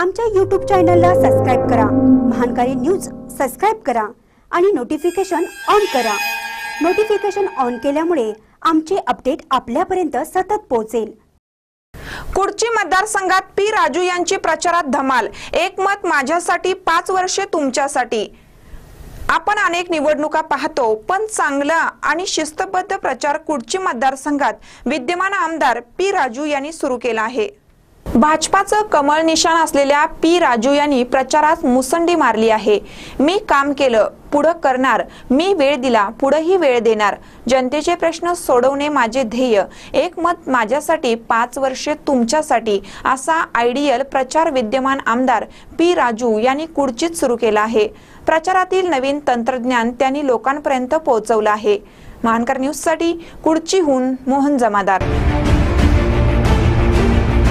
आमच्या यूट्यूब चॅनलला सबस्क्राईब करा. महानकारी न्यूज सबस्क्राईब करा आणि नोटिफिकेशन ऑन करा. नोटिफिकेशन ऑन केल्यामुळे आमचे अपडेट आपल्यापर्यंत सतत पोहोचेल. कुडची मतदारसंघात पी राजू यांची प्रचारात धमाल. एक मत माझ्यासाठी पाच वर्षे तुमच्यासाठी. आपण अनेक निवडणुका पाहतो पण चांगला आणि शिस्तबद्ध प्रचार कुडची मतदारसंघात विद्यमान आमदार पी राजू यांनी सुरू केला आहे. भाजपाचं कमळ निशाण असलेल्या पी राजू यांनी प्रचारात मुसंडी मारली आहे. मी काम केलं पुढं करणार मी वेळ दिला पुढंही वेळ देणार. जनतेचे प्रश्न सोडवणे माझे ध्येय. एक मत माझ्यासाठी पाच वर्षे तुमच्यासाठी असा आयडियल प्रचार विद्यमान आमदार पी राजू यांनी कुडचित सुरू केला आहे. प्रचारातील नवीन तंत्रज्ञान त्यांनी लोकांपर्यंत पोहोचवलं आहे. महानकर न्यूजसाठी कुडचीहून मोहन जमादार.